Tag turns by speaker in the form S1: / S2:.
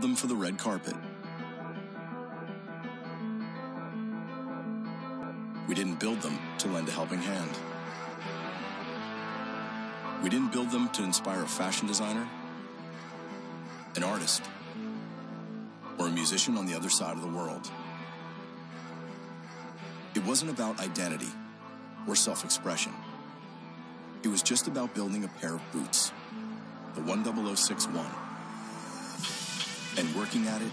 S1: them for the red carpet. We didn't build them to lend a helping hand. We didn't build them to inspire a fashion designer, an artist, or a musician on the other side of the world. It wasn't about identity or self expression. It was just about building a pair of boots, the 10061, and working at it,